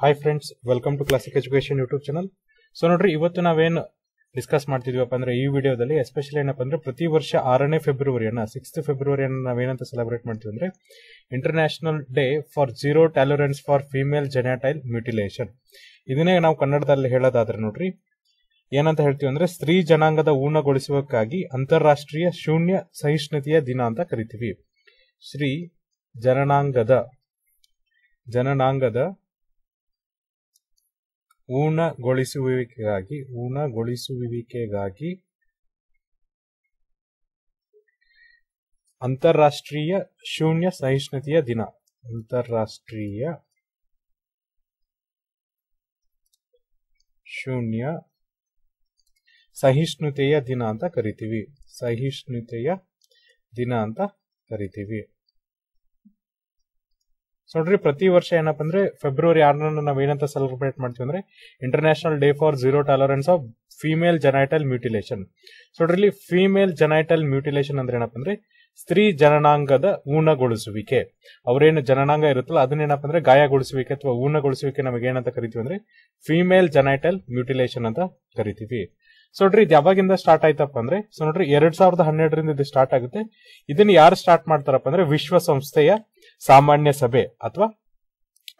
Hi friends welcome to classic education YouTube channel so ನೋಡ್ರಿ, ಇವತ್ತು ನಾವೇನು ಡಿಸ್ಕಸ್ ಮಾಡ್ತಿದ್ವಪ್ಪ ಅಂದ್ರೆ ಈ ವಿಡಿಯೋದಲ್ಲಿ ಎಸ್ಪೆಷಲಿ ಏನಪ್ಪ ಅಂದ್ರೆ ಪ್ರತಿ ವರ್ಷ ಆರನೇ ಫೆಬ್ರವರಿಯನ್ನ ಸಿಕ್ಸ್ತ್ ಫೆಬ್ರವರಿಯನ್ನ ನಾವೇನಂತ ಸೆಲೆಬ್ರೇಟ್ ಮಾಡ್ತೀವಿ ಅಂದ್ರೆ international day for zero tolerance for female genital mutilation ಇದನ್ನೇ ನಾವು ಕನ್ನಡದಲ್ಲಿ ಹೇಳೋದಾದ್ರೆ ನೋಡ್ರಿ, ಏನಂತ ಹೇಳ್ತೀವಿ ಅಂದ್ರೆ ಸ್ತ್ರೀ ಜನಾಂಗದ ಊರ್ಣಗೊಳಿಸುವಕ್ಕಾಗಿ ಅಂತಾರಾಷ್ಟ್ರೀಯ ಶೂನ್ಯ ಸಹಿಷ್ಣುತೆಯ ದಿನ ಅಂತ ಕರಿತೀವಿ. ಶ್ರೀ ಜನನಾಂಗದ ಜನನಾಂಗದ ಊನಗೊಳಿಸುವಿಕೆಗಾಗಿ ಊನಗೊಳಿಸುವಿಕೆಗಾಗಿ ಅಂತಾರಾಷ್ಟ್ರೀಯ ಶೂನ್ಯ ಸಹಿಷ್ಣುತೆಯ ದಿನ. ಅಂತಾರಾಷ್ಟ್ರೀಯ ಶೂನ್ಯ ಸಹಿಷ್ಣುತೆಯ ದಿನ ಅಂತ ಕರಿತೀವಿ. ಸಹಿಷ್ಣುತೆಯ ದಿನ ಅಂತ ಕರಿತೀವಿ. ಸೊ ನೋಡ್ರಿ ಪ್ರತಿ ವರ್ಷ ಏನಪ್ಪ ಅಂದ್ರೆ ಫೆಬ್ರವರಿ ಆರನ್ನ ನಾವು ಏನಂತ ಸೆಲೆಬ್ರೇಟ್ ಮಾಡ್ತೀವಿ ಅಂದ್ರೆ international day for zero tolerance of female genital mutilation so ನೋಡ್ರಿ ಫಿಮೇಲ್ ಜನೈಟಲ್ ಮ್ಯೂಟಿಲೇಷನ್ ಅಂದ್ರೆ ಏನಪ್ಪ ಅಂದ್ರೆ ಸ್ತ್ರೀ ಜನನಾಂಗದ ಊನಗೊಳಿಸುವಿಕೆ ಅವರೇನು ಜನನಾಂಗ ಇರುತ್ತಲ್ಲ ಅದನ್ನೇನಪ್ಪ ಅಂದ್ರೆ ಗಾಯಗೊಳಿಸುವಿಕೆ ಅಥವಾ ಊನಗೊಳಿಸುವಿಕೆ ನಮಗೆ ಏನಂತ ಕರಿತೀವಿ ಅಂದ್ರೆ ಫಿಮೇಲ್ ಜನೈಟಲ್ ಮ್ಯೂಟಿಲೇಷನ್ ಅಂತ ಕರಿತೀವಿ ಸೊ ನೋಡ್ರಿ ಇದು ಯಾವಾಗಿಂದ ಸ್ಟಾರ್ಟ್ ಆಯ್ತಪ್ಪ ಅಂದ್ರೆ ಸೊ ನೋಡ್ರಿ ಎರಡ್ ಸಾವಿರದ ಹನ್ನೆರಡರಿಂದ ಇದು ಸ್ಟಾರ್ಟ್ ಆಗುತ್ತೆ. ಇದನ್ನ ಯಾರು ಸ್ಟಾರ್ಟ್ ಮಾಡ್ತಾರಪ್ಪ ಅಂದ್ರೆ ವಿಶ್ವಸಂಸ್ಥೆಯ ಸಾಮಾನ್ಯ ಸಭೆ ಅಥವಾ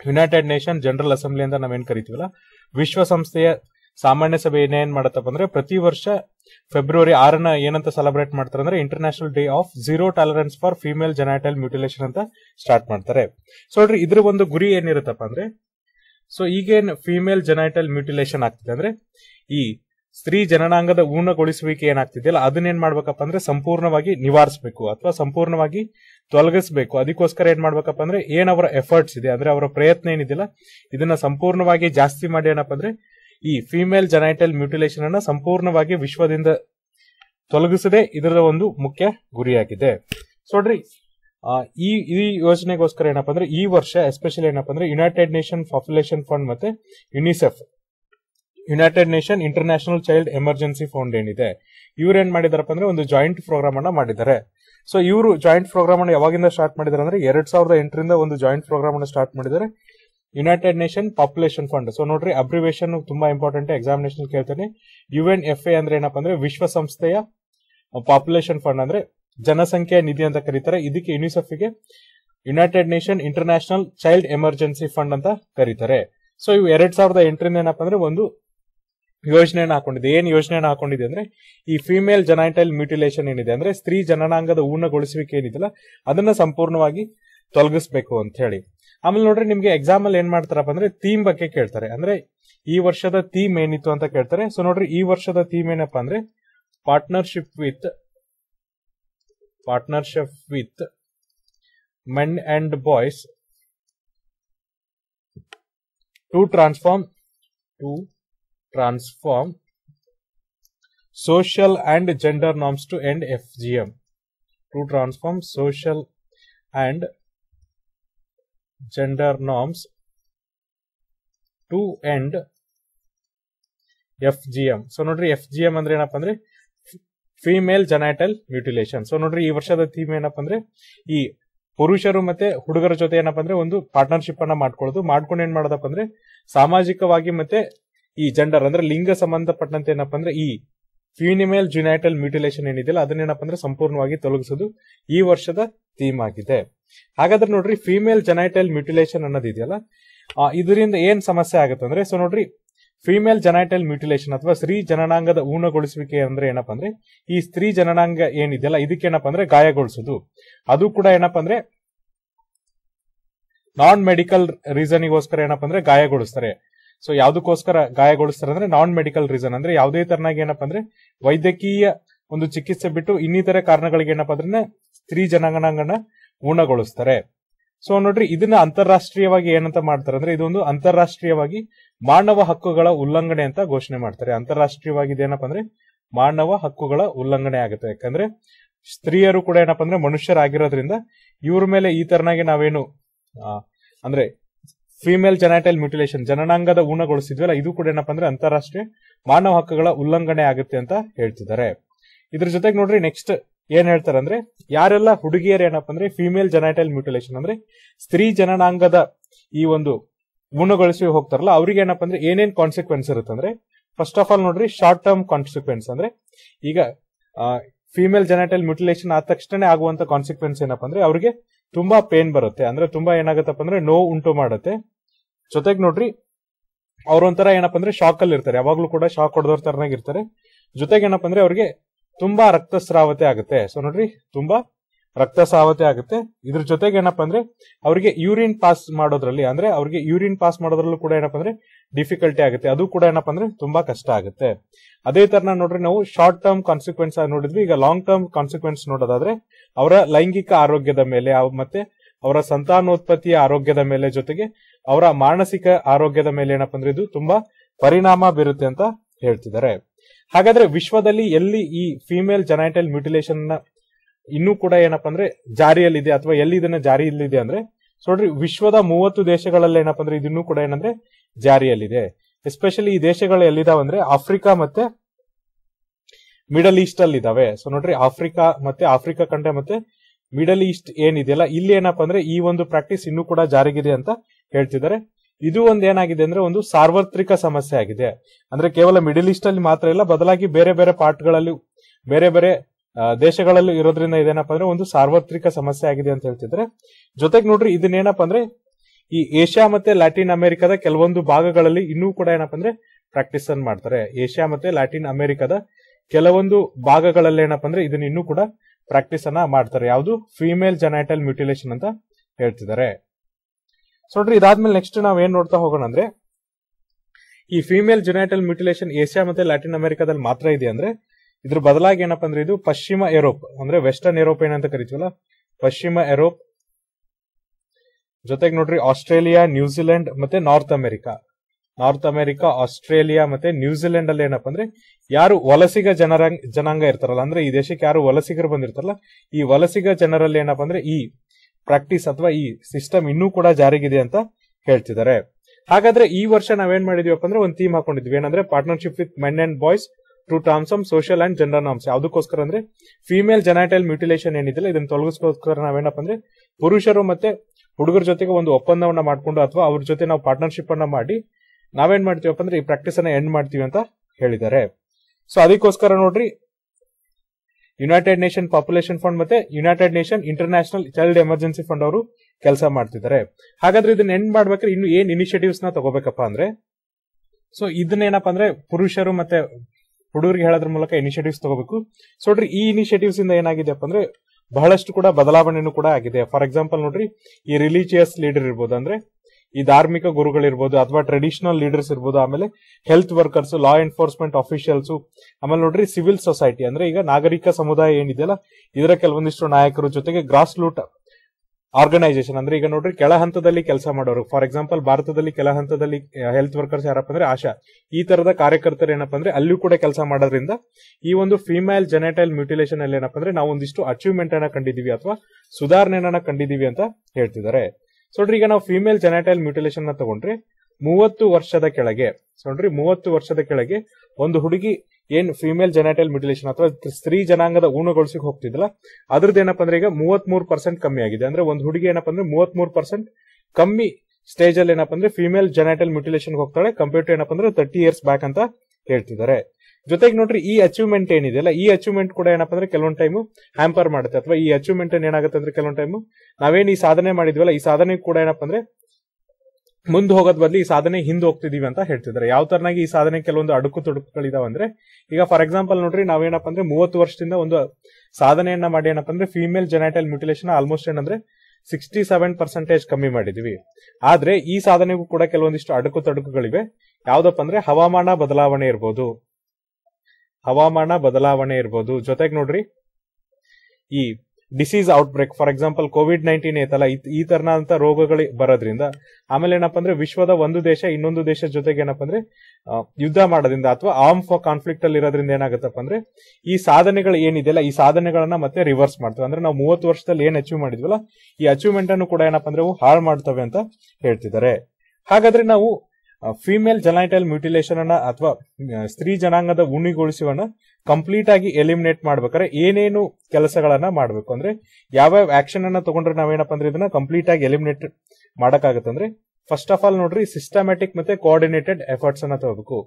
ಯುನೈಟೆಡ್ ನೇಷನ್ ಜನರಲ್ ಅಸೆಂಬ್ಲಿ ಅಂತ ನಾವೇನ್ ಕರಿತೀವಲ್ಲ? ವಿಶ್ವಸಂಸ್ಥೆಯ ಸಾಮಾನ್ಯ ಸಭೆ ಏನೇನ್ ಮಾಡತ್ತಪ್ಪ ಅಂದ್ರೆ ಪ್ರತಿ ವರ್ಷ ಫೆಬ್ರವರಿ ಆರನ ಏನಂತ ಸೆಲೆಬ್ರೇಟ್ ಮಾಡ್ತಾರೆ ಅಂದ್ರೆ international day of zero tolerance for female genital mutilation ಅಂತ ಸ್ಟಾರ್ಟ್ ಮಾಡ್ತಾರೆ. ಸೊ ನೋಡ್ರಿ, ಇದ್ರ ಒಂದು ಗುರಿ ಏನಿರುತ್ತಪ್ಪ ಅಂದ್ರೆ ಸೊ ಈಗೇನ್ ಫಿಮೇಲ್ ಜೆನೈಟಲ್ ಮ್ಯೂಟಿಲೇಷನ್ ಆಗ್ತಿದೆ ಅಂದ್ರೆ, ಈ ಸ್ತ್ರೀ ಜನನಾಂಗದ ಊರ್ಣಗೊಳಿಸುವಿಕೆ ಏನಾಗ್ತಿದೆಯಲ್ಲ, ಅದನ್ನೇನ್ ಮಾಡ್ಬೇಕಪ್ಪ ಅಂದ್ರೆ ಸಂಪೂರ್ಣವಾಗಿ ನಿವಾರಿಸಬೇಕು ಅಥವಾ ಸಂಪೂರ್ಣವಾಗಿ ತೊಲಗಿಸಬೇಕು. ಅದಕ್ಕೋಸ್ಕರ ಏನ್ ಮಾಡ್ಬೇಕಪ್ಪ ಅಂದ್ರೆ, ಏನ್ ಅವರ ಎಫರ್ಟ್ಸ್ ಇದೆ, ಅಂದ್ರೆ ಅವರ ಪ್ರಯತ್ನ ಏನಿದೆಯಲ್ಲ, ಇದನ್ನ ಸಂಪೂರ್ಣವಾಗಿ ಜಾಸ್ತಿ ಮಾಡಿ ಏನಪ್ಪ ಅಂದ್ರೆ, ಈ ಫಿಮೇಲ್ ಜನೈಟಲ್ ಮ್ಯೂಟಿಲೇಷನ್ ಅನ್ನ ಸಂಪೂರ್ಣವಾಗಿ ವಿಶ್ವದಿಂದ ತೊಲಗಿಸದೆ ಇದರ ಒಂದು ಮುಖ್ಯ ಗುರಿಯಾಗಿದೆ. ಸೋಡ್ರಿ ಈ ಈ ಯೋಜನೆಗೋಸ್ಕರ ಏನಪ್ಪ ಅಂದ್ರೆ, ಈ ವರ್ಷ ಎಸ್ಪೆಷಲಿ ಏನಪ್ಪ ಅಂದ್ರೆ ಯುನೈಟೆಡ್ ನೇಷನ್ ಪಾಪ್ಯುಲೇಷನ್ ಫಂಡ್ ಮತ್ತೆ UNICEF United Nation International Child Emergency Fund ಏನಿದೆ. ಇವ್ರು ಏನ್ ಮಾಡಿದಾರಪ್ಪ ಅಂದ್ರೆ, ಒಂದು ಜಾಯಿಂಟ್ ಪ್ರೋಗ್ರಾಮ್ ಅನ್ನ ಮಾಡಿದ್ದಾರೆ. ಸೊ ಇವರು ಜಾಯಿಂಟ್ ಪ್ರೋಗ್ರಾಮ್ ಅನ್ನು ಯಾವಾಗಿಂದ ಸ್ಟಾರ್ಟ್ ಮಾಡಿದ್ದಾರೆ ಅಂದ್ರೆ ಎರಡ್ ಸಾವಿರದ ಎಂಟರಿಂದ ಒಂದು ಜಾಯಿಂಟ್ ಪ್ರೋಗ್ರಾಮ್ ಅನ್ನು ಸ್ಟಾರ್ಟ್ ಮಾಡಿದ್ದಾರೆ. United Nation Population Fund so ನೋಡ್ರಿ ಅಬ್ರಿವೇಷನ್ ತುಂಬಾ ಇಂಪಾರ್ಟೆಂಟ್ ಎಕ್ಸಾಮಿನೇಷನ್ ಕೇಳ್ತೇನೆ. ಯು ಎನ್ ಎಫ್ ಎ ಅಂದ್ರೆ ಏನಪ್ಪ ಅಂದ್ರೆ ವಿಶ್ವಸಂಸ್ಥೆಯ ಪಾಪ್ಯುಲೇಷನ್ ಫಂಡ್ ಅಂದ್ರೆ ಜನಸಂಖ್ಯೆಯ ನಿಧಿ ಅಂತ ಕರೀತಾರೆ. ಇದಕ್ಕೆ ಯುನಿಸೆಫ್ಗೆ United Nation International Child Emergency Fund ಅಂತ ಕರೀತಾರೆ. ಸೊ ಇವು ಎರಡ್ ಸಾವಿರದ ಎಂಟರಿಂದ ಏನಪ್ಪ ಅಂದ್ರೆ ಒಂದು ಯೋಜನೆಯನ್ನು ಹಾಕೊಂಡಿದೆ. ಏನು ಯೋಜನೆಯನ್ನು ಹಾಕೊಂಡಿದೆ ಅಂದ್ರೆ, ಈ ಫಿಮೇಲ್ ಜನಾಂಟೈಲ್ ಮ್ಯೂಟಿಲೇಷನ್ ಏನಿದೆ ಅಂದ್ರೆ, ಸ್ತ್ರೀ ಜನನಾಂಗದ ಊರ್ಣಗೊಳಿಸುವಿಕೆ ಏನಿದೆಯಲ್ಲ, ಅದನ್ನ ಸಂಪೂರ್ಣವಾಗಿ ತೊಲಗಿಸ್ಬೇಕು ಅಂತ ಹೇಳಿ. ಆಮೇಲೆ ನೋಡ್ರಿ, ನಿಮ್ಗೆ ಎಕ್ಸಾಮ್ ಅಲ್ಲಿ ಏನ್ ಮಾಡ್ತಾರಪ್ಪ ಅಂದ್ರೆ ಥೀಮ್ ಬಗ್ಗೆ ಕೇಳ್ತಾರೆ. ಅಂದ್ರೆ, ಈ ವರ್ಷದ ಥೀಮ್ ಏನಿತ್ತು ಅಂತ ಕೇಳ್ತಾರೆ. ಸೊ ನೋಡ್ರಿ, ಈ ವರ್ಷದ ಥೀಮ್ ಏನಪ್ಪಾ ಅಂದ್ರೆ partnership with partnership with men and boys to transform to transform social and gender norms to end FGM. To transform social and gender norms to end F G M so ನೋಡ್ರಿ F G M ಅಂದ್ರೆ ಏನಪ್ಪ ಅಂದ್ರೆ female genital mutilation so ನೋಡ್ರಿ, ಈ ವರ್ಷದ theme ಏನಪ್ಪ ಅಂದ್ರೆ ಈ ಪುರುಷರು ಮತ್ತೆ ಹುಡುಗರ ಜೊತೆ ಏನಪ್ಪ ಅಂದ್ರೆ ಒಂದು ಪಾರ್ಟ್ನರ್ಶಿಪ್ ಅನ್ನ ಮಾಡ್ಕೊಳ್ಳೋದು. ಮಾಡ್ಕೊಂಡು ಏನ್ ಮಾಡೋದಪ್ಪ ಅಂದ್ರೆ ಸಾಮಾಜಿಕವಾಗಿ ಮತ್ತೆ ಈ ಜೆಂಡರ್ ಅಂದ್ರೆ ಲಿಂಗ ಸಂಬಂಧಪಟ್ಟಂತೆ ಏನಪ್ಪ ಅಂದ್ರೆ ಈ ಫಿನಿಮೇಲ್ ಜುನೈಟಲ್ ಮ್ಯೂಟಿಲೇಷನ್ ಏನಿದೆಯಲ್ಲ ಅದನ್ನೇನಪ್ಪ ಅಂದ್ರೆ ಸಂಪೂರ್ಣವಾಗಿ ತೊಲಗಿಸೋದು ಈ ವರ್ಷದ ಥೀಮ್ ಆಗಿದೆ. ಹಾಗಾದ್ರೆ ನೋಡ್ರಿ ಫಿಮೇಲ್ ಜನೈಟಲ್ ಮ್ಯೂಟಿಲೇಷನ್ ಅನ್ನೋದಿದೆಯಲ್ಲ ಇದರಿಂದ ಏನ್ ಸಮಸ್ಯೆ ಆಗುತ್ತೆ ಅಂದ್ರೆ ಸೊ ನೋಡ್ರಿ ಫಿಮೇಲ್ ಜನೈಟಲ್ ಮ್ಯೂಟಿಲೇಷನ್ ಅಥವಾ ಸ್ತ್ರೀ ಜನನಾಂಗದ ಊನಗೊಳಿಸುವಿಕೆ ಅಂದ್ರೆ ಏನಪ್ಪ ಅಂದ್ರೆ, ಈ ಸ್ತ್ರೀ ಜನನಾಂಗ ಏನಿದೆಯಲ್ಲ, ಇದಕ್ಕೆ ಏನಪ್ಪ ಅಂದ್ರೆ ಗಾಯಗೊಳಿಸೋದು. ಅದು ಕೂಡ ಏನಪ್ಪ ಅಂದ್ರೆ ನಾನ್ ಮೆಡಿಕಲ್ ರೀಸನ್ಗೋಸ್ಕರ ಏನಪ್ಪ ಅಂದ್ರೆ ಗಾಯಗೊಳಿಸ್ತಾರೆ. ಸೊ ಯಾವುದಕ್ಕೋಸ್ಕರ ಗಾಯಗೊಳಿಸ್ತಾರೆ ಅಂದ್ರೆ ನಾನ್ ಮೆಡಿಕಲ್ ರೀಸನ್ ಅಂದ್ರೆ ಯಾವುದೇ ತರನಾಗಿ ಏನಪ್ಪಾ ಅಂದ್ರೆ ವೈದ್ಯಕೀಯ ಒಂದು ಚಿಕಿತ್ಸೆ ಬಿಟ್ಟು ಇನ್ನಿತರ ಕಾರಣಗಳಿಗೆ ಏನಪ್ಪಾ ಅಂದ್ರೆ ಸ್ತ್ರೀ ಜನಾಂಗಣಾಂಗನ ಪೂರ್ಣಗೊಳಿಸ್ತಾರೆ ಸೊ ನೋಡ್ರಿ, ಇದನ್ನ ಅಂತಾರಾಷ್ಟ್ರೀಯವಾಗಿ ಏನಂತ ಮಾಡ್ತಾರೆ ಅಂದ್ರೆ ಇದೊಂದು ಅಂತಾರಾಷ್ಟ್ರೀಯವಾಗಿ ಮಾನವ ಹಕ್ಕುಗಳ ಉಲ್ಲಂಘನೆ ಅಂತ ಘೋಷಣೆ ಮಾಡ್ತಾರೆ. ಅಂತಾರಾಷ್ಟ್ರೀಯವಾಗಿ ಇದೇನಪ್ಪ ಅಂದ್ರೆ ಮಾನವ ಹಕ್ಕುಗಳ ಉಲ್ಲಂಘನೆ ಆಗುತ್ತೆ. ಯಾಕಂದ್ರೆ ಸ್ತ್ರೀಯರು ಕೂಡ ಏನಪ್ಪಾ ಅಂದ್ರೆ ಮನುಷ್ಯರಾಗಿರೋದ್ರಿಂದ ಇವ್ರ ಮೇಲೆ ಈ ತರನಾಗಿ ನಾವೇನು ಅಂದ್ರೆ ಫಿಮೇಲ್ ಜನಾಟೈಲ್ ಮ್ಯೂಟಿಲೇಷನ್ ಜನನಾಂಗದ ಊನಗೊಳಿಸಿದ್ವಲ್ಲ ಇದು ಕೂಡ ಏನಪ್ಪಾ ಅಂದ್ರೆ ಅಂತಾರಾಷ್ಟ್ರೀಯ ಮಾನವ ಹಕ್ಕುಗಳ ಉಲ್ಲಂಘನೆ ಆಗುತ್ತೆ ಅಂತ ಹೇಳ್ತಿದ್ದಾರೆ. ಇದ್ರ ಜೊತೆಗೆ ನೋಡ್ರಿ ನೆಕ್ಸ್ಟ್ ಏನ್ ಹೇಳ್ತಾರೆ ಅಂದ್ರೆ, ಯಾರೆಲ್ಲ ಹುಡುಗಿಯರು ಏನಪ್ಪಾ ಅಂದ್ರೆ ಫಿಮೇಲ್ ಜನಾಟೈಲ್ ಮ್ಯೂಟಿಲೇಷನ್ ಅಂದ್ರೆ ಸ್ತ್ರೀ ಜನನಾಂಗದ ಈ ಒಂದು ಊನಗೊಳಿಸಿ ಹೋಗ್ತಾರಲ್ಲ, ಅವ್ರಿಗೆ ಏನಪ್ಪಾ ಅಂದ್ರೆ ಏನೇನ್ ಕಾನ್ಸಿಕ್ವೆನ್ಸ್ ಇರುತ್ತೆ ಅಂದ್ರೆ ಫಸ್ಟ್ ಆಫ್ ಆಲ್ ನೋಡ್ರಿ ಶಾರ್ಟ್ ಟರ್ಮ್ ಕಾನ್ಸಿಕ್ವೆನ್ಸ್ ಅಂದ್ರೆ, ಈಗ ಫಿಮೇಲ್ ಜನಾಟೈಲ್ ಮ್ಯೂಟಿಲೇಷನ್ ಆದ ತಕ್ಷಣ ಆಗುವಂತ ಕಾನ್ಸಿಕ್ವೆನ್ಸ್ ಏನಪ್ಪಾ ಅಂದ್ರೆ ಅವ್ರಿಗೆ ತುಂಬಾ ಪೇನ್ ಬರುತ್ತೆ. ಅಂದ್ರೆ ತುಂಬಾ ಏನಾಗತ್ತಪ್ಪ ಅಂದ್ರೆ ನೋವು ಉಂಟು ಮಾಡುತ್ತೆ. ಜೊತೆಗೆ ನೋಡ್ರಿ, ಅವ್ರೊಂಥರ ಏನಪ್ಪ ಅಂದ್ರೆ ಶಾಕ್ ಅಲ್ಲಿ ಇರ್ತಾರೆ. ಯಾವಾಗ್ಲೂ ಕೂಡ ಶಾಕ್ ಹೊಡೆದವ್ರ ತರನಾಗಿರ್ತಾರೆ ಜೊತೆಗೆ ಏನಪ್ಪ ಅಂದ್ರೆ ಅವ್ರಿಗೆ ತುಂಬಾ ರಕ್ತಸ್ರಾವತೆ ಆಗುತ್ತೆ. ಸೊ ನೋಡ್ರಿ, ತುಂಬಾ ರಕ್ತಸ್ರಾವತೆ ಆಗುತ್ತೆ. ಇದ್ರ ಜೊತೆಗೆ ಏನಪ್ಪ ಅಂದ್ರೆ, ಅವರಿಗೆ ಯೂರಿನ್ ಪಾಸ್ ಮಾಡೋದ್ರಲ್ಲಿ, ಅಂದ್ರೆ ಅವ್ರಿಗೆ ಯೂರಿನ್ ಪಾಸ್ ಮಾಡೋದ್ರಲ್ಲೂ ಕೂಡ ಏನಪ್ಪ ಅಂದ್ರೆ ಡಿಫಿಕಲ್ಟಿ ಆಗುತ್ತೆ. ಅದು ಕೂಡ ಏನಪ್ಪಾ ಅಂದ್ರೆ, ತುಂಬಾ ಕಷ್ಟ ಆಗುತ್ತೆ. ಅದೇ ತರ ನೋಡ್ರಿ ನಾವು ಶಾರ್ಟ್ ಟರ್ಮ್ ಕಾನ್ಸಿಕ್ವೆನ್ಸ್ ನೋಡಿದ್ವಿ. ಈಗ ಲಾಂಗ್ ಟರ್ಮ್ ಕಾನ್ಸಿಕ್ವೆನ್ಸ್ ನೋಡೋದಾದ್ರೆ, ಅವರ ಲೈಂಗಿಕ ಆರೋಗ್ಯದ ಮೇಲೆ ಮತ್ತೆ ಅವರ ಸಂತಾನೋತ್ಪತ್ತಿಯ ಆರೋಗ್ಯದ ಮೇಲೆ ಜೊತೆಗೆ ಅವರ ಮಾನಸಿಕ ಆರೋಗ್ಯದ ಮೇಲೆ ಏನಪ್ಪಾ ಅಂದ್ರೆ, ಇದು ತುಂಬಾ ಪರಿಣಾಮ ಬೀರುತ್ತೆ ಅಂತ ಹೇಳ್ತಿದ್ದಾರೆ. ಹಾಗಾದ್ರೆ ವಿಶ್ವದಲ್ಲಿ ಎಲ್ಲಿ ಈ ಫಿಮೇಲ್ ಜನೈಟಲ್ ಮ್ಯೂಟಿಲೇಷನ್ ಇನ್ನೂ ಕೂಡ ಏನಪ್ಪ ಅಂದ್ರೆ ಜಾರಿಯಲ್ಲಿದೆ ಅಥವಾ ಎಲ್ಲಿ ಇದನ್ನ ಜಾರಿಯಲ್ಲಿದೆ ಅಂದ್ರೆ ನೋಡ್ರಿ ವಿಶ್ವದ ಮೂವತ್ತು ದೇಶಗಳಲ್ಲಿ ಏನಪ್ಪ ಅಂದ್ರೆ ಇದನ್ನೂ ಕೂಡ ಏನಂದ್ರೆ ಜಾರಿಯಲ್ಲಿದೆ. ಎಸ್ಪೆಷಲಿ ಈ ದೇಶಗಳು ಎಲ್ಲಿದಾವೆ ಅಂದ್ರೆ ಆಫ್ರಿಕಾ ಮತ್ತೆ ಮಿಡಲ್ ಈಸ್ಟ್ ಅಲ್ಲಿ ಇದಾವೆ ಸೊ ನೋಡ್ರಿ, ಆಫ್ರಿಕಾ ಮತ್ತೆ ಆಫ್ರಿಕಾ ಖಂಡ ಮತ್ತೆ ಮಿಡಲ್ ಈಸ್ಟ್ ಏನಿದೆಯಲ್ಲ ಇಲ್ಲಿ ಏನಪ್ಪಾ ಅಂದ್ರೆ ಈ ಒಂದು ಪ್ರಾಕ್ಟೀಸ್ ಇನ್ನೂ ಕೂಡ ಜಾರಿಗಿದೆ ಅಂತ ಹೇಳ್ತಿದ್ದಾರೆ. ಇದು ಒಂದ್ ಏನಾಗಿದೆ ಅಂದ್ರೆ ಒಂದು ಸಾರ್ವತ್ರಿಕ ಸಮಸ್ಯೆ ಆಗಿದೆ. ಅಂದ್ರೆ ಕೇವಲ ಮಿಡಲ್ ಈಸ್ಟ್ ಅಲ್ಲಿ ಮಾತ್ರ ಇಲ್ಲ, ಬದಲಾಗಿ ಬೇರೆ ಬೇರೆ ಪಾರ್ಟ್ಗಳಲ್ಲಿ ಬೇರೆ ಬೇರೆ ದೇಶಗಳಲ್ಲೂ ಇರೋದ್ರಿಂದ ಇದೇನಪ್ಪ ಅಂದ್ರೆ ಒಂದು ಸಾರ್ವತ್ರಿಕ ಸಮಸ್ಯೆ ಆಗಿದೆ ಅಂತ ಹೇಳ್ತಿದ್ರೆ, ಜೊತೆಗೆ ನೋಡ್ರಿ ಇದನ್ನೇನಪ್ಪ ಅಂದ್ರೆ ಈ ಏಷ್ಯಾ ಮತ್ತೆ ಲ್ಯಾಟಿನ್ ಅಮೆರಿಕದ ಕೆಲವೊಂದು ಭಾಗಗಳಲ್ಲಿ ಇನ್ನೂ ಕೂಡ ಏನಪ್ಪ ಅಂದ್ರೆ ಪ್ರಾಕ್ಟೀಸ್ ಅನ್ನು ಮಾಡ್ತಾರೆ. ಏಷ್ಯಾ ಮತ್ತೆ ಲ್ಯಾಟಿನ್ ಅಮೆರಿಕದ ಕೆಲವೊಂದು ಭಾಗಗಳಲ್ಲಿ ಏನಪ್ಪ ಅಂದ್ರೆ ಇದನ್ನ ಇನ್ನೂ ಕೂಡ ಪ್ರಾಕ್ಟೀಸ್ ಅನ್ನ ಮಾಡ್ತಾರೆ. ಯಾವುದು? ಫಿಮೇಲ್ ಜನೈಟಲ್ ಮ್ಯೂಟಿಲೇಷನ್ ಅಂತ ಹೇಳ್ತಿದ್ದಾರೆ. ಸೊ ನೋಡ್ರಿ, ಇದಾದ್ಮೇಲೆ ನೆಕ್ಸ್ಟ್ ನಾವ್ ಏನ್ ನೋಡ್ತಾ ಹೋಗೋಣ ಅಂದ್ರೆ ಈ ಫಿಮೇಲ್ ಜೆನೈಟಲ್ ಮ್ಯೂಟಿಲೇಷನ್ ಏಷ್ಯಾ ಮತ್ತೆ ಲ್ಯಾಟಿನ್ ಅಮೆರಿಕಾದಲ್ಲಿ ಮಾತ್ರ ಇದೆ ಅಂದ್ರೆ ಇದ್ರ ಬದಲಾಗಿ ಏನಪ್ಪ ಅಂದ್ರೆ ಇದು ಪಶ್ಚಿಮ ಯುರೋಪ್ ಅಂದ್ರೆ ವೆಸ್ಟರ್ನ್ ಯುರೋಪ್ ಏನಂತ ಕರಿತೀವಲ್ಲ? ಪಶ್ಚಿಮ ಯುರೋಪ್ ಜೊತೆಗೆ ನೋಡ್ರಿ ಆಸ್ಟ್ರೇಲಿಯಾ ನ್ಯೂಜಿಲೆಂಡ್ ಮತ್ತೆ North America. North America, Australia ಮತ್ತೆ ನ್ಯೂಜಿಲೆಂಡ್ ಅಲ್ಲಿ ಏನಪ್ಪ ಅಂದ್ರೆ ಯಾರು ವಲಸಿಗ ಜನರ, ಜನಾಂಗ ಇರ್ತಾರಲ್ಲ, ಅಂದ್ರೆ ಈ ದೇಶಕ್ಕೆ ಯಾರು ವಲಸಿಗರು ಬಂದಿರ್ತಾರಲ್ಲ, ಈ ವಲಸಿಗ ಜನರಲ್ಲಿ ಏನಪ್ಪ ಅಂದ್ರೆ ಈ ಪ್ರಾಕ್ಟೀಸ್ ಅಥವಾ ಈ ಸಿಸ್ಟಮ್ ಇನ್ನೂ ಕೂಡ ಜಾರಿಗಿದೆ ಅಂತ ಹೇಳ್ತಿದ್ದಾರೆ. ಹಾಗಾದ್ರೆ ಈ ವರ್ಷ ನಾವೇನ್ ಮಾಡಿದೀವಪ್ಪ ಅಂದ್ರೆ ಒಂದು ಥೀಮ್ ಹಾಕೊಂಡಿದ್ವಿ. ಏನಂದ್ರೆ partnership with men and boys to transform social and general norms ಯಾವುದಕ್ಕೋಸ್ಕರ ಅಂದ್ರೆ ಫಿಮೇಲ್ ಜೆನೈಟಲ್ ಮ್ಯೂಟಿಲೇಷನ್ ಏನಿದೆಯಲ್ಲ, ಇದನ್ನ ತೊಲಗಿಸ್ಕೋಸ್ಕರ ನಾವೇನಪ್ಪ ಅಂದ್ರೆ ಪುರುಷರು ಮತ್ತೆ ಹುಡುಗರ ಜೊತೆಗೆ ಒಂದು ಒಪ್ಪಂದವನ್ನ ಮಾಡಿಕೊಂಡು ಅಥವಾ ಅವ್ರ ಜೊತೆ ನಾವು ಪಾರ್ಟ್ನರ್ಶಿಪ್ ಅನ್ನ ಮಾಡಿ ನಾವೇನ್ ಮಾಡ್ತೀವಪ್ಪ ಅಂದ್ರೆ ಈ ಪ್ರಾಕ್ಟೀಸ್ ಅನ್ನ ಎಂಡ್ ಮಾಡ್ತೀವಿ ಅಂತ ಹೇಳಿದ್ದಾರೆ. ಸೊ ಅದಕ್ಕೋಸ್ಕರ ನೋಡ್ರಿ ಯುನೈಟೆಡ್ ನೇಷನ್ ಪಾಪ್ಯುಲೇಷನ್ ಫಂಡ್ ಮತ್ತೆ United Nation International Child Emergency Fund ಅವರು ಕೆಲಸ ಮಾಡ್ತಿದ್ದಾರೆ. ಹಾಗಾದ್ರೆ ಇದನ್ನ ಎಂಡ್ ಮಾಡ್ಬೇಕಾದ್ರೆ ಇನ್ನು ಏನ್ ಇನಿಷಿಯೇಟಿವ್ಸ್ನ ತಗೋಬೇಕಪ್ಪ ಅಂದ್ರೆ ಸೊ ಇದನ್ನೇನಪ್ಪ ಅಂದ್ರೆ ಪುರುಷರು ಮತ್ತೆ ಹುಡುಗರಿಗೆ ಹೇಳೋದ್ರ ಮೂಲಕ ಇನಿಷಿಯೇಟಿವ್ಸ್ ತಗೋಬೇಕು. ಸೊ ನೋಡ್ರಿ, ಈ ಇನಿಷಿಯೇಟಿವ್ಸ್ ಇಂದ ಏನಾಗಿದೆಪ್ಪ ಅಂದ್ರೆ ಬಹಳಷ್ಟು ಕೂಡ ಬದಲಾವಣೆನೂ ಕೂಡ ಆಗಿದೆ. ಫಾರ್ ಎಕ್ಸಾಂಪಲ್ ನೋಡ್ರಿ, ಈ ರಿಲಿಜಿಯಸ್ ಲೀಡರ್ ಇರ್ಬೋದು ಅಂದ್ರೆ, ಈ ಧಾರ್ಮಿಕ ಗುರುಗಳಿರ್ಬೋದು ಅಥವಾ ಟ್ರೆಡಿಷನಲ್ ಲೀಡರ್ಸ್ ಇರ್ಬೋದು, ಆಮೇಲೆ health workers law enforcement officials ಆಮೇಲೆ ನೋಡ್ರಿ ಸಿವಿಲ್ ಸೊಸೈಟಿ ಅಂದ್ರೆ ಈಗ ನಾಗರಿಕ ಸಮುದಾಯ ಏನಿದೆಯಲ್ಲ, ಇದರ ಕೆಲವೊಂದಿಷ್ಟು ನಾಯಕರ ಜೊತೆಗೆ ಗ್ರಾಸ್ ಲೂಟ್ ಆರ್ಗನೈಸೇಷನ್ ಅಂದ್ರೆ ಈಗ ನೋಡ್ರಿ ಕೆಳ ಹಂತದಲ್ಲಿ ಕೆಲಸ ಮಾಡೋರು. ಫಾರ್ ಎಕ್ಸಾಂಪಲ್ ಭಾರತದಲ್ಲಿ ಕೆಳ ಹಂತದಲ್ಲಿ ಹೆಲ್ತ್ ವರ್ಕರ್ಸ್ ಯಾರಪ್ಪ ಅಂದ್ರೆ ಆಶಾ. ಈ ತರದ ಕಾರ್ಯಕರ್ತರು ಏನಪ್ಪ ಅಂದ್ರೆ ಅಲ್ಲೂ ಕೂಡ ಕೆಲಸ ಮಾಡೋದ್ರಿಂದ ಈ ಒಂದು ಫಿಮೇಲ್ ಜೆನೆಟೈಲ್ ಮ್ಯೂಟಿಲೇಷನ್ ಅಲ್ಲಿ ಏನಪ್ಪ ಅಂದ್ರೆ ನಾವು ಒಂದಿಷ್ಟು ಅಚೀವ್ಮೆಂಟ್ ಅನ್ನ ಕಂಡಿದೀವಿ ಅಥವಾ ಸುಧಾರಣೆಯನ್ನ ಕಂಡಿದೀವಿ ಅಂತ ಹೇಳ್ತಿದ್ದಾರೆ. ಸೊ ನೋಡ್ರಿ ಈಗ ನಾವು ಫಿಮೇಲ್ ಜೆನೆಟೈಲ್ ಮ್ಯೂಟಿಲೇಷನ್ನ ತಗೊಂಡ್ರೆ ಮೂವತ್ತು ವರ್ಷದ ಕೆಳಗೆ, ಸೊಡ್ರಿ ಮೂವತ್ತು ವರ್ಷದ ಕೆಳಗೆ ಒಂದು ಹುಡುಗಿ ಏನ್ ಫಿಮೇಲ್ ಜೆನಾಟಲ್ ಮ್ಯುಟಿಲೇಷನ್ ಅಥವಾ ಸ್ತ್ರೀ ಜನಾಂಗದ ಊನಗೊಳಿಸಿಕ್ ಹೋಗ್ತಿದ್ಲ ಅದ್ರದ್ದು ಏನಪ್ಪ ಅಂದ್ರೆ ಈಗ ಮೂವತ್ ಮೂರು ಪರ್ಸೆಂಟ್ ಕಮ್ಮಿ ಆಗಿದೆ. ಅಂದ್ರೆ ಒಂದು ಹುಡುಗಿ ಏನಪ್ಪ ಅಂದ್ರೆ ಮೂವತ್ ಮೂರು ಪರ್ಸೆಂಟ್ ಕಮ್ಮಿ ಸ್ಟೇಜ್ ಅಲ್ಲಿ ಏನಪ್ಪ ಅಂದ್ರೆ ಫಿಮೇಲ್ ಜೆನಾಟಲ್ ಮ್ಯುಟಿಲೇಷನ್ ಹೋಗ್ತಾಳೆ ಕಂಪೇರ್ ಟು ಏನಪ್ಪ ಅಂದ್ರೆ ತರ್ಟಿ ಇಯರ್ಸ್ ಬ್ಯಾಕ್ ಅಂತ ಹೇಳ್ತಿದ್ದಾರೆ. ಜೊತೆಗೆ ನೋಡ್ರಿ, ಈ ಅಚೀವ್ಮೆಂಟ್ ಏನಿದೆಯಲ್ಲ ಈ ಅಚೀವ್ಮೆಂಟ್ ಕೂಡ ಏನಪ್ಪ ಅಂದ್ರೆ ಕೆಲವೊಂದು ಟೈಮು ಹ್ಯಾಂಪರ್ ಮಾಡುತ್ತೆ. ಅಥವಾ ಈ ಅಚೀವ್ಮೆಂಟ್ ಏನಾಗುತ್ತೆ ಅಂದ್ರೆ ಕೆಲವೊಂದು ಟೈಮು ನಾವೇನು ಈ ಸಾಧನೆ ಮಾಡಿದ್ವಲ್ಲ, ಈ ಸಾಧನೆ ಕೂಡ ಏನಪ್ಪ ಅಂದ್ರೆ ಮುಂದೆ ಹೋಗೋದ್ ಬದಲು ಈ ಸಾಧನೆ ಹಿಂದೆ ಹೋಗ್ತಿದೀವಿ ಅಂತ ಹೇಳ್ತಿದ್ದಾರೆ. ಯಾವ ತರನಾಗಿ ಈ ಸಾಧನೆ ಕೆಲವೊಂದು ಅಡುಕು ಅಂದ್ರೆ, ಈಗ ಫಾರ್ ಎಕ್ಸಾಂಪಲ್ ನೋಡ್ರಿ, ನಾವೇನಪ್ಪ ಅಂದ್ರೆ ಮೂವತ್ತು ವರ್ಷದಿಂದ ಒಂದು ಸಾಧನೆಯನ್ನ ಮಾಡಿ ಏನಪ್ಪ ಅಂದ್ರೆ ಫಿಮೇಲ್ ಜೆನೈಟಲ್ ಮ್ಯೂಟಿಲೇಷನ್ ಆಲ್ಮೋಸ್ಟ್ ಏನಂದ್ರೆ ಸಿಕ್ಸ್ಟಿ ಸೆವೆನ್ ಪರ್ಸೆಂಟೇಜ್ ಕಮ್ಮಿ ಮಾಡಿದೀವಿ. ಆದ್ರೆ ಈ ಸಾಧನೆಗೂ ಕೂಡ ಕೆಲವೊಂದಿಷ್ಟು ಅಡುಕು ತೊಡಕುಗಳಿವೆ. ಯಾವ್ದಪ್ಪ ಅಂದ್ರೆ ಹವಾಮಾನ ಬದಲಾವಣೆ ಇರ್ಬೋದು. ಹವಾಮಾನ ಬದಲಾವಣೆ ಇರ್ಬೋದು. ಜೊತೆಗೆ ನೋಡ್ರಿ, ಈ disease outbreak for example Covid nineteen ಐತಲ್ಲ ಈ- ತರನಾದಂತ ರೋಗಗಳು ಬರೋದ್ರಿಂದ, ಆಮೇಲೆ ಏನಪ್ಪ ಅಂದ್ರೆ ವಿಶ್ವದ ಒಂದು ದೇಶ, ಇನ್ನೊಂದು ದೇಶ ಜೊತೆಗೆ ಏನಪ್ಪ ಅಂದ್ರೆ ಯುದ್ಧ ಮಾಡೋದ್ರಿಂದ ಅಥವಾ ಆರ್ಮ್ ಫಾರ್ ಕಾನ್ಫ್ಲಿಕ್ಟ್ ಅಲ್ಲಿ ಇರೋದ್ರಿಂದ ಏನಾಗುತ್ತಪ್ಪ ಅಂದ್ರೆ, ಈ ಸಾಧನೆಗಳು ಏನಿದೆಯಲ್ಲ ಈ ಸಾಧನೆಗಳನ್ನ ಮತ್ತೆ ರಿವರ್ಸ್ ಮಾಡ್ತವೆ. ಅಂದ್ರೆ ನಾವು ಮೂವತ್ತು ವರ್ಷದಲ್ಲಿ ಏನ್ ಅಚೀವ್ ಮಾಡಿದ್ವಲ್ಲ, ಈ ಅಚೀವ್ಮೆಂಟ್ ಅನ್ನು ಕೂಡ ಏನಪ್ಪ ಅಂದ್ರೆ ಹಾಳು ಮಾಡ್ತವೆ ಅಂತ ಹೇಳ್ತಿದ್ದಾರೆ. ಹಾಗಾದ್ರೆ ನಾವು ಫಿಮೇಲ್ ಜೆನೈಟಲ್ ಮ್ಯೂಟಿಲೇಷನ್ ಅನ್ನ ಅಥವಾ ಸ್ತ್ರೀ ಜನಾಂಗದ ಉಣಿಗೊಳಿಸುವನ್ನ ಕಂಪ್ಲೀಟ್ ಆಗಿ ಎಲಿಮಿನೇಟ್ ಮಾಡ್ಬೇಕಾದ್ರೆ ಏನೇನು ಕೆಲಸಗಳನ್ನ ಮಾಡಬೇಕು? ಅಂದ್ರೆ ಯಾವ್ಯಾವ ಆಕ್ಷನ್ ಅನ್ನ ತಗೊಂಡ್ರೆ ನಾವೇನಪ್ಪ ಅಂದ್ರೆ ಇದನ್ನ ಕಂಪ್ಲೀಟ್ ಆಗಿ ಎಲಿಮಿನೇಟ್ ಮಾಡಕ್ಕಾಗತ್ತೆ ಅಂದ್ರೆ ಫಸ್ಟ್ ಆಫ್ ಆಲ್ ನೋಡ್ರಿ ಸಿಸ್ಟಮ್ಯಾಟಿಕ್ ಮತ್ತೆ ಕೋಆರ್ಡಿನೇಟೆಡ್ ಎಫರ್ಟ್ಸ್ ಅನ್ನ ತಗೋಬೇಕು.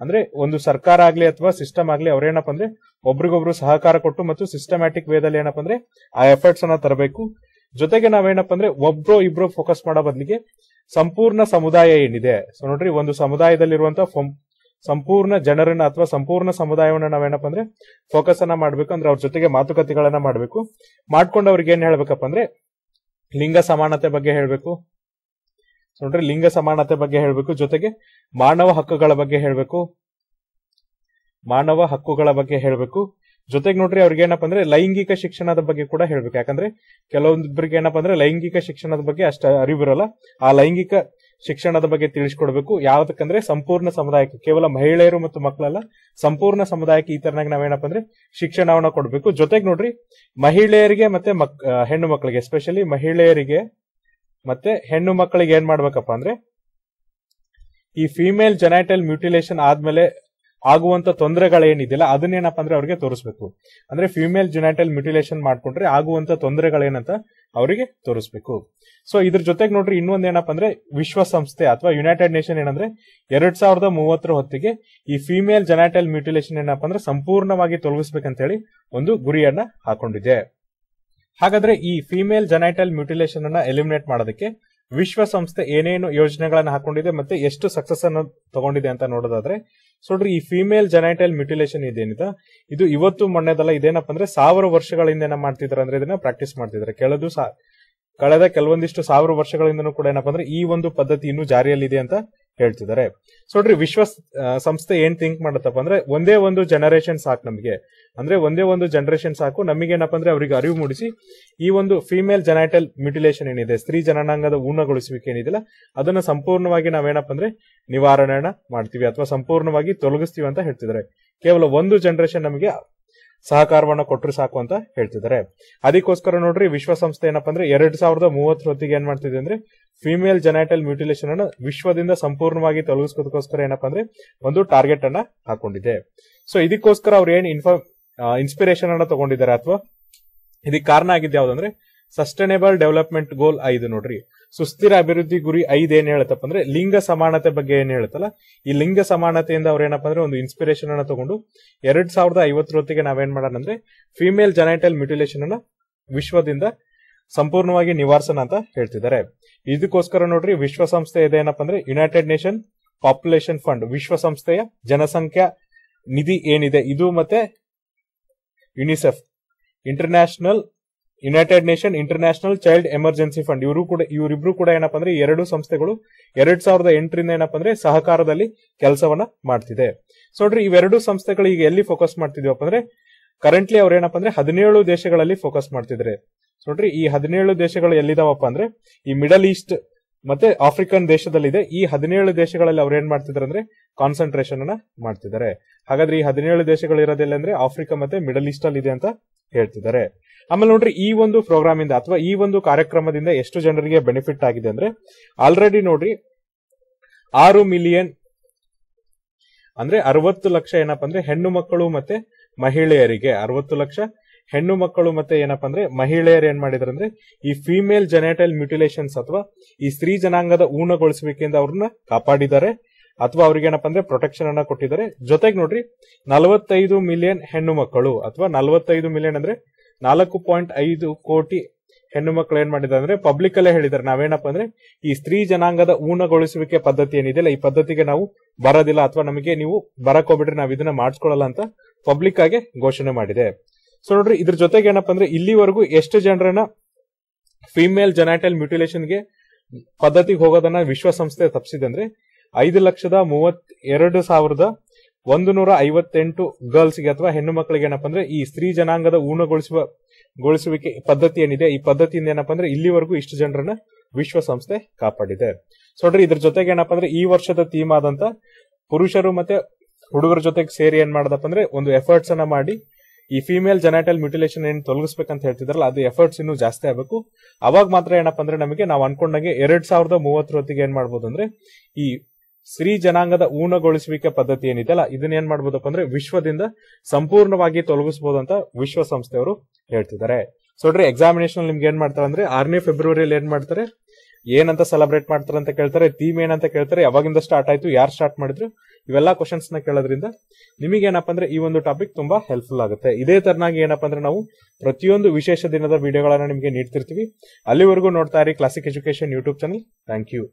ಅಂದ್ರೆ ಒಂದು ಸರ್ಕಾರ ಆಗ್ಲಿ ಅಥವಾ ಸಿಸ್ಟಮ್ ಆಗ್ಲಿ ಅವ್ರೇನಪ್ಪ ಅಂದ್ರೆ ಒಬ್ರಿಗೊಬ್ರು ಸಹಕಾರ ಕೊಟ್ಟು ಮತ್ತು ಸಿಸ್ಟಮ್ಯಾಟಿಕ್ ವೇದಲ್ಲಿ ಏನಪ್ಪ ಅಂದ್ರೆ ಆ ಎಫರ್ಟ್ಸ್ ಅನ್ನ ತರಬೇಕು. ಜೊತೆಗೆ ನಾವೇನಪ್ಪ ಅಂದ್ರೆ ಒಬ್ರು ಇಬ್ರು ಫೋಕಸ್ ಮಾಡೋ ಬದಲಿಗೆ ಸಂಪೂರ್ಣ ಸಮುದಾಯ ಏನಿದೆ? ಸೊ ನೋಡ್ರಿ ಒಂದು ಸಮುದಾಯದಲ್ಲಿರುವಂತಹ ಸಂಪೂರ್ಣ ಜನರನ್ನ ಅಥವಾ ಸಂಪೂರ್ಣ ಸಮುದಾಯವನ್ನ ನಾವೇನಪ್ಪ ಅಂದ್ರೆ ಫೋಕಸ್ ಅನ್ನ ಮಾಡ್ಬೇಕು ಅಂದ್ರೆ ಅವ್ರ ಜೊತೆಗೆ ಮಾತುಕತೆಗಳನ್ನ ಮಾಡ್ಬೇಕು. ಮಾಡ್ಕೊಂಡು ಅವ್ರಿಗೆ ಏನ್ ಹೇಳ್ಬೇಕಪ್ಪ ಅಂದ್ರೆ ಲಿಂಗ ಸಮಾನತೆ ಬಗ್ಗೆ ಹೇಳ್ಬೇಕು. ನೋಡ್ರಿ, ಲಿಂಗ ಸಮಾನತೆ ಬಗ್ಗೆ ಹೇಳ್ಬೇಕು, ಜೊತೆಗೆ ಮಾನವ ಹಕ್ಕುಗಳ ಬಗ್ಗೆ ಹೇಳ್ಬೇಕು. ಮಾನವ ಹಕ್ಕುಗಳ ಬಗ್ಗೆ ಹೇಳ್ಬೇಕು. ಜೊತೆಗೆ ನೋಡ್ರಿ, ಅವ್ರಿಗೆ ಏನಪ್ಪ ಅಂದ್ರೆ ಲೈಂಗಿಕ ಶಿಕ್ಷಣದ ಬಗ್ಗೆ ಕೂಡ ಹೇಳ್ಬೇಕು. ಯಾಕಂದ್ರೆ ಕೆಲವೊಂದಿಬ್ಬರಿಗೆ ಏನಪ್ಪ ಅಂದ್ರೆ ಲೈಂಗಿಕ ಶಿಕ್ಷಣದ ಬಗ್ಗೆ ಅಷ್ಟ ಅರಿವಿರಲ್ಲ. ಆ ಲೈಂಗಿಕ ಶಿಕ್ಷಣದ ಬಗ್ಗೆ ತಿಳಿಸ್ಕೊಡ್ಬೇಕು. ಯಾವ್ದಕ್ಕಂದ್ರೆ ಸಂಪೂರ್ಣ ಸಮುದಾಯಕ್ಕೆ, ಕೇವಲ ಮಹಿಳೆಯರು ಮತ್ತು ಮಕ್ಕಳಲ್ಲ, ಸಂಪೂರ್ಣ ಸಮುದಾಯಕ್ಕೆ ಈ ತರನಾಗಿ ನಾವೇನಪ್ಪ ಅಂದ್ರೆ ಶಿಕ್ಷಣವನ್ನ ಕೊಡ್ಬೇಕು. ಜೊತೆಗೆ ನೋಡ್ರಿ, ಮಹಿಳೆಯರಿಗೆ ಮತ್ತೆ ಮಕ್ ಹೆಣ್ಣು ಮಕ್ಕಳಿಗೆ ಎಸ್ಪೆಷಲಿ ಮಹಿಳೆಯರಿಗೆ ಮತ್ತೆ ಹೆಣ್ಣು ಮಕ್ಕಳಿಗೆ ಏನ್ ಮಾಡ್ಬೇಕಪ್ಪ ಅಂದ್ರೆ, ಈ ಫಿಮೇಲ್ ಜೆನೈಟಲ್ ಮ್ಯೂಟಿಲೇಷನ್ ಆದ್ಮೇಲೆ ಆಗುವಂತ ತೊಂದರೆಗಳೇನಿದೆಯಲ್ಲ ಅದನ್ನೇನಪ್ಪ ಅಂದ್ರೆ ಅವ್ರಿಗೆ ತೋರಿಸ್ಬೇಕು. ಅಂದ್ರೆ ಫಿಮೇಲ್ ಜೆನೈಟಲ್ ಮ್ಯೂಟಿಲೇಷನ್ ಮಾಡ್ಕೊಂಡ್ರೆ ಆಗುವಂತ ತೊಂದರೆಗಳೇನಂತ ಅವರಿಗೆ ತೋರಿಸ್ಬೇಕು. ಸೊ ಇದ್ರ ಜೊತೆಗೆ ನೋಡ್ರಿ ಇನ್ನೊಂದ್ ಏನಪ್ಪ ಅಂದ್ರೆ ವಿಶ್ವಸಂಸ್ಥೆ ಅಥವಾ ಯುನೈಟೆಡ್ ನೇಷನ್ ಏನಂದ್ರೆ ಎರಡ್ ಸಾವಿರದ ಮೂವತ್ತರ ಹೊತ್ತಿಗೆ ಈ ಫಿಮೇಲ್ ಜನಾಟಲ್ ಮ್ಯೂಟಿಲೇಷನ್ ಏನಪ್ಪ ಅಂದ್ರೆ ಸಂಪೂರ್ಣವಾಗಿ ತೊಲಗಿಸ್ಬೇಕಂತೇಳಿ ಒಂದು ಗುರಿಯನ್ನ ಹಾಕೊಂಡಿದೆ. ಹಾಗಾದ್ರೆ ಈ ಫಿಮೇಲ್ ಜನಾಟಲ್ ಮ್ಯೂಟಿಲೇಷನ್ ಅನ್ನ ಎಲಿಮಿನೇಟ್ ಮಾಡೋದಕ್ಕೆ ವಿಶ್ವಸಂಸ್ಥೆ ಏನೇನು ಯೋಜನೆಗಳನ್ನ ಹಾಕೊಂಡಿದೆ ಮತ್ತೆ ಎಷ್ಟು ಸಕ್ಸಸ್ ಅನ್ನು ತಗೊಂಡಿದೆ ಅಂತ ನೋಡೋದಾದ್ರೆ ಸೊ ನೋಡ್ರಿ ಈ ಫಿಮೇಲ್ ಜೆನೈಟಲ್ ಮ್ಯುಟಿಲೇಷನ್ ಇದೇನಿದ? ಇದು ಇವತ್ತು ಮೊನ್ನೆದಲ್ಲ ಇದೇನಪ್ಪ ಅಂದ್ರೆ ಸಾವಿರ ವರ್ಷಗಳಿಂದ ಏನ ಮಾಡ್ತಿದ್ರ ಅಂದ್ರೆ ಇದನ್ನ ಪ್ರಾಕ್ಟೀಸ್ ಮಾಡ್ತಿದ್ದಾರೆ ಕೆಳದು ಕಳೆದ ಕೆಲವೊಂದಿಷ್ಟು ಸಾವಿರ ವರ್ಷಗಳಿಂದನೂ ಕೂಡ ಏನಪ್ಪ ಅಂದ್ರೆ ಈ ಒಂದು ಪದ್ಧತಿ ಇನ್ನೂ ಜಾರಿಯಲ್ಲಿದೆ ಅಂತ ಹೇಳ್ತಿದ್ದಾರೆ. ಸೊ ನೋಡ್ರಿ, ವಿಶ್ವ ಸಂಸ್ಥೆ ಏನ್ ಥಿಂಕ್ ಮಾಡುತ್ತಪ್ಪ ಅಂದ್ರೆ, ಒಂದೇ ಒಂದು ಜನರೇಷನ್ ಸಾಕು ನಮಗೆ. ಅಂದ್ರೆ, ಒಂದೇ ಒಂದು ಜನರೇಷನ್ ಸಾಕು. ನಮಗೇನಪ್ಪ ಅಂದ್ರೆ, ಅವರಿಗೆ ಅರಿವು ಮೂಡಿಸಿ, ಈ ಒಂದು ಫಿಮೇಲ್ ಜನೈಟಲ್ ಮ್ಯೂಟಿಲೇಷನ್ ಏನಿದೆ, ಸ್ತ್ರೀ ಜನನಾಂಗದ ಊರ್ಣಗೊಳಿಸುವಿಕೆ ಏನಿದೆಲ್ಲ ಅದನ್ನ ಸಂಪೂರ್ಣವಾಗಿ ನಾವೇನಪ್ಪ ಅಂದ್ರೆ, ನಿವಾರಣೆಯನ್ನ ಮಾಡ್ತೀವಿ ಅಥವಾ ಸಂಪೂರ್ಣವಾಗಿ ತೊಲಗಿಸ್ತೀವಿ ಅಂತ ಹೇಳ್ತಿದ್ದಾರೆ. ಕೇವಲ ಒಂದು ಜನರೇಷನ್ ನಮಗೆ ಸಹಕಾರವನ್ನ ಕೊಟ್ಟರು ಸಾಕು ಅಂತ ಹೇಳ್ತಿದ್ದಾರೆ. ಅದಕ್ಕೋಸ್ಕರ ನೋಡ್ರಿ, ವಿಶ್ವಸಂಸ್ಥೆ ಏನಪ್ಪ ಅಂದ್ರೆ ಎರಡ್ ಸಾವಿರದ ಮೂವತ್ತರ ಹೊತ್ತಿಗೆ ಏನ್ ಮಾಡ್ತಿದೆ ಅಂದ್ರೆ ಫಿಮೇಲ್ ಜೆನಾಟಲ್ ಮ್ಯೂಟಿಲೇಷನ್ ಅನ್ನು ವಿಶ್ವದಿಂದ ಸಂಪೂರ್ಣವಾಗಿ ತೊಲಗಿಸೋದಕ್ಕೋಸ್ಕರ ಏನಪ್ಪ ಅಂದ್ರೆ, ಒಂದು ಟಾರ್ಗೆಟ್ ಅನ್ನ ಹಾಕೊಂಡಿದೆ. ಸೊ ಇದಕ್ಕೋಸ್ಕರ ಅವ್ರು ಏನ್ ಇನ್ಫಾ ಇನ್ಸ್ಪಿರೇಷನ್ ಅನ್ನ ತಗೊಂಡಿದ್ದಾರೆ ಅಥವಾ, ಇದಕ್ಕೆ ಕಾರಣ ಆಗಿದ್ದು ಯಾವ್ದಂದ್ರೆ ಸಸ್ಟೈನೇಬಲ್ ಡೆವಲಪ್ಮೆಂಟ್ ಗೋಲ್ ಐದು ನೋಡ್ರಿ. ಸುಸ್ಥಿರ ಅಭಿವೃದ್ಧಿ ಗುರಿ ಐದು ಏನ್ ಹೇಳುತ್ತಪ್ಪ ಅಂದ್ರೆ ಲಿಂಗ ಸಮಾನತೆ ಬಗ್ಗೆ ಏನ್ ಹೇಳುತ್ತಲ್ಲ? ಈ ಲಿಂಗ ಸಮಾನತೆಯಿಂದ ಅವ್ರ ಏನಪ್ಪಾ ಅಂದ್ರೆ ಒಂದು ಇನ್ಸ್ಪಿರೇಷನ್ ಅನ್ನ ತಗೊಂಡು ಎರಡ್ ಸಾವಿರದ ಐವತ್ತರ ಹೊತ್ತಿಗೆ ನಾವೇನ್ ಮಾಡೋಣ ಅಂದ್ರೆ ಫಿಮೇಲ್ ಜನೈಟಲ್ ಮ್ಯೂಟಿಲೇಷನ್ ಅನ್ನ ವಿಶ್ವದಿಂದ ಸಂಪೂರ್ಣವಾಗಿ ನಿವಾರಿಸೋಣ ಅಂತ ಹೇಳ್ತಿದ್ದಾರೆ. ಇದಕ್ಕೋಸ್ಕರ ನೋಡ್ರಿ ವಿಶ್ವಸಂಸ್ಥೆ ಇದೇನಪ್ಪ ಅಂದ್ರೆ ಯುನೈಟೆಡ್ ನೇಷನ್ ಪಾಪ್ಯುಲೇಷನ್ ಫಂಡ್ ವಿಶ್ವಸಂಸ್ಥೆಯ ಜನಸಂಖ್ಯಾ ನಿಧಿ ಏನಿದೆ? ಇದು ಮತ್ತೆ UNICEF international United Nation international child emergency fund ಇವರು ಕೂಡ ಇವರಿಬ್ರು ಕೂಡ ಏನಪ್ಪಾ ಅಂದ್ರೆ ಎರಡು ಸಂಸ್ಥೆಗಳು ಎರಡ್ ಸಾವಿರದ ಎಂಟರಿಂದ ಏನಪ್ಪಾ ಅಂದ್ರೆ ಸಹಕಾರದಲ್ಲಿ ಕೆಲಸವನ್ನ ಮಾಡ್ತಿದೆ. ಸೊ ನೋಡ್ರಿ ಇವೆರಡು ಸಂಸ್ಥೆಗಳು ಈಗ ಎಲ್ಲಿ ಫೋಕಸ್ ಮಾಡ್ತಿದ್ವಪ್ಪ ಅಂದ್ರೆ ಕರೆಂಟ್ಲಿ ಅವ್ರ ಏನಪ್ಪಾ ಅಂದ್ರೆ ಹದಿನೇಳು ದೇಶಗಳಲ್ಲಿ ಫೋಕಸ್ ಮಾಡ್ತಿದ್ರೆ. ನೋಡ್ರಿ ಈ ಹದಿನೇಳು ದೇಶಗಳು ಎಲ್ಲಿದಾವಪ್ಪ ಅಂದ್ರೆ ಈ ಮಿಡಲ್ ಈಸ್ಟ್ ಮತ್ತೆ ಆಫ್ರಿಕನ್ ದೇಶದಲ್ಲಿದೆ. ಈ ಹದಿನೇಳು ದೇಶಗಳಲ್ಲಿ ಅವ್ರು ಏನ್ ಮಾಡ್ತಿದ್ದಾರೆ ಅಂದ್ರೆ ಕಾನ್ಸಂಟ್ರೇಷನ್ ಅನ್ನ ಮಾಡ್ತಿದ್ದಾರೆ ಹಾಗಾದ್ರೆ ಈ ಹದಿನೇಳು ದೇಶಗಳು ಇರೋದಿಲ್ಲ ಅಂದ್ರೆ ಆಫ್ರಿಕಾ ಮತ್ತೆ ಮಿಡಲ್ ಈಸ್ಟ್ ಅಲ್ಲಿ ಇದೆ ಅಂತ ಹೇಳ್ತಿದ್ದಾರೆ. ಆಮೇಲೆ ನೋಡ್ರಿ, ಈ ಒಂದು ಪ್ರೋಗ್ರಾಮ್ ಇಂದ ಅಥವಾ ಈ ಒಂದು ಕಾರ್ಯಕ್ರಮದಿಂದ ಎಷ್ಟು ಜನರಿಗೆ ಬೆನಿಫಿಟ್ ಆಗಿದೆ ಅಂದ್ರೆ ಆಲ್ರೆಡಿ ನೋಡ್ರಿ, ಆರು ಮಿಲಿಯನ್ ಅಂದ್ರೆ ಅರವತ್ತು ಲಕ್ಷ ಏನಪ್ಪಾ ಅಂದ್ರೆ ಹೆಣ್ಣು ಮಕ್ಕಳು ಮತ್ತೆ ಮಹಿಳೆಯರಿಗೆ, ಅರವತ್ತು ಲಕ್ಷ ಹೆಣ್ಣು ಮಕ್ಕಳು ಮತ್ತೆ ಏನಪ್ಪಾ ಅಂದ್ರೆ ಮಹಿಳೆಯರು ಏನ್ ಮಾಡಿದಾರೆ ಅಂದ್ರೆ, ಈ ಫಿಮೇಲ್ ಜೆನೆಟಲ್ ಮ್ಯೂಟಿಲೇಷನ್ಸ್ ಅಥವಾ ಈ ಸ್ತ್ರೀ ಜನಾಂಗದ ಊನಗೊಳಿಸುವಿಕೆಯಿಂದ ಅವ್ರನ್ನ ಕಾಪಾಡಿದ್ದಾರೆ. ಅಥವಾ ಅವ್ರಿಗೆ ಏನಪ್ಪಾ ಅಂದ್ರೆ ಪ್ರೊಟೆಕ್ಷನ್ ಅನ್ನ ಕೊಟ್ಟಿದ್ದಾರೆ. ಜೊತೆಗೆ ನೋಡ್ರಿ, ನಲವತ್ತೈದು ಮಿಲಿಯನ್ ಹೆಣ್ಣು ಮಕ್ಕಳು ಅಥವಾ ನಲವತ್ತೈದು ಮಿಲಿಯನ್ ಅಂದ್ರೆ ನಾಲ್ಕು ಪಾಯಿಂಟ್ ಐದು ಕೋಟಿ ಹೆಣ್ಣು ಮಕ್ಕಳು ಏನ್ ಮಾಡಿದ್ದಾರೆ ಅಂದ್ರೆ ಪಬ್ಲಿಕ್ ಅಲ್ಲೇ ಹೇಳಿದ್ದಾರೆ. ನಾವೇನಪ್ಪ ಅಂದ್ರೆ ಈ ಸ್ತ್ರೀ ಜನಾಂಗದ ಊನಗೊಳಿಸುವಿಕೆ ಪದ್ಧತಿ ಏನಿದೆಯಲ್ಲ, ಈ ಪದ್ಧತಿಗೆ ನಾವು ಬರೋದಿಲ್ಲ ಅಥವಾ ನಮಗೆ ನೀವು ಬರಕ್ ಹೋಗ್ಬಿಟ್ರೆ ನಾವು ಇದನ್ನ ಮಾಡಿಸ್ಕೊಳ್ಳಲ್ಲ ಅಂತ ಪಬ್ಲಿಕ್ ಆಗಿ ಘೋಷಣೆ ಮಾಡಿದೆ. ಸೊ ನೋಡ್ರಿ, ಇದ್ರ ಜೊತೆಗೆ ಏನಪ್ಪ ಅಂದ್ರೆ ಇಲ್ಲಿವರೆಗೂ ಎಷ್ಟು ಜನರನ್ನ ಫಿಮೇಲ್ ಜೆನೈಟಲ್ ಮ್ಯೂಟಿಲೇಷನ್ಗೆ ಪದ್ಧತಿಗೆ ಹೋಗೋದನ್ನ ವಿಶ್ವಸಂಸ್ಥೆ ತಪ್ಪಿಸಿದೆ ಅಂದ್ರೆ ಐದು ಲಕ್ಷದ ಮೂವತ್ ಎರಡು ಸಾವಿರದ ಒಂದು ನೂರ ಐವತ್ತೆಂಟು ಗರ್ಲ್ಸ್ಗೆ ಅಥವಾ ಹೆಣ್ಣು ಮಕ್ಕಳಿಗೆ ಏನಪ್ಪಾ ಅಂದ್ರೆ ಈ ಸ್ತ್ರೀ ಜನಾಂಗದ ಊರ್ಣಗೊಳಿಸುವ ಗೊಳಿಸುವಿಕೆ ಪದ್ಧತಿ ಏನಿದೆ? ಈ ಪದ್ಧತಿಯಿಂದ ಏನಪ್ಪಾ ಅಂದ್ರೆ ಇಲ್ಲಿವರೆಗೂ ಇಷ್ಟು ಜನರನ್ನ ವಿಶ್ವಸಂಸ್ಥೆ ಕಾಪಾಡಿದೆ. ಸೊ ನೋಡ್ರಿ ಇದ್ರ ಜೊತೆಗೆ ಏನಪ್ಪಾ ಅಂದ್ರೆ ಈ ವರ್ಷದ ಥೀಮ್ ಆದಂತ ಪುರುಷರು ಮತ್ತೆ ಹುಡುಗರ ಜೊತೆಗೆ ಸೇರಿ ಏನ್ ಮಾಡದಪ್ಪ ಅಂದ್ರೆ ಒಂದು ಎಫರ್ಟ್ಸ್ ಅನ್ನ ಮಾಡಿ ಈ ಫಿಮೇಲ್ ಜೆನಾಟಲ್ ಮ್ಯೂಟಿಲೇಷನ್ ಏನ್ ತೊಲಗಿಸ್ಬೇಕಂತ ಹೇಳ್ತಿದ್ರಲ್ಲ, ಅದು ಎಫರ್ಟ್ಸ್ ಇನ್ನೂ ಜಾಸ್ತಿ ಆಗಬೇಕು. ಅವಾಗ ಮಾತ್ರ ಏನಪ್ಪ ಅಂದ್ರೆ ನಮಗೆ ನಾವು ಅನ್ಕೊಂಡಂಗೆ ಎರಡ್ ಸಾವಿರದ ಮೂವತ್ತರ ಹೊತ್ತಿಗೆ ಏನ್ ಮಾಡ್ಬೋದು ಅಂದ್ರೆ ಈ ಸ್ತ್ರೀ ಜನಾಂಗದ ಊನಗೊಳಿಸುವಿಕೆ ಪದ್ಧತಿ ಏನಿದೆಯಲ್ಲ ಇದನ್ನ ಏನ್ ಮಾಡ್ಬೋದಪ್ಪ ಅಂದ್ರೆ ವಿಶ್ವದಿಂದ ಸಂಪೂರ್ಣವಾಗಿ ತೊಲಗಿಸಬಹುದು ಅಂತ ವಿಶ್ವಸಂಸ್ಥೆಯವರು ಹೇಳ್ತಿದ್ದಾರೆ. ಸೊ ನೋಡ್ರಿ ಎಕ್ಸಾಮಿನೇಷನ್ ನಿಮ್ಗೆ ಏನ್ ಮಾಡ್ತಾರೆ ಅಂದ್ರೆ, ಆರನೇ ಫೆಬ್ರವರಿಯಲ್ಲಿ ಏನ್ ಮಾಡ್ತಾರೆ? ಏನಂತ ಸೆಲೆಬ್ರೇಟ್ ಮಾಡ್ತಾರೆ ಅಂತ ಕೇಳ್ತಾರೆ ಥೀಮ್ ಏನಂತ ಕೇಳ್ತಾರೆ, ಯಾವಾಗಿಂದ ಸ್ಟಾರ್ಟ್ ಆಯ್ತು, ಯಾರು ಸ್ಟಾರ್ಟ್ ಮಾಡಿದ್ರು, ಇವೆಲ್ಲ ಕ್ವಶನ್ಸ್ನ ಕೇಳೋದ್ರಿಂದ ನಿಮಗೆ ಏನಪ್ಪ ಅಂದ್ರೆ ಈ ಒಂದು ಟಾಪಿಕ್ ತುಂಬಾ ಹೆಲ್ಪ್ಫುಲ್ ಆಗುತ್ತೆ. ಇದೇ ತರನಾಗಿ ಏನಪ್ಪ ಅಂದ್ರೆ ನಾವು ಪ್ರತಿಯೊಂದು ವಿಶೇಷ ದಿನದ ವಿಡಿಯೋಗಳನ್ನ ನಿಮಗೆ ನೀಡ್ತಿರ್ತೀವಿ. ಅಲ್ಲಿವರೆಗೂ ನೋಡ್ತಾ ಇರಿ classic education YouTube channel thank you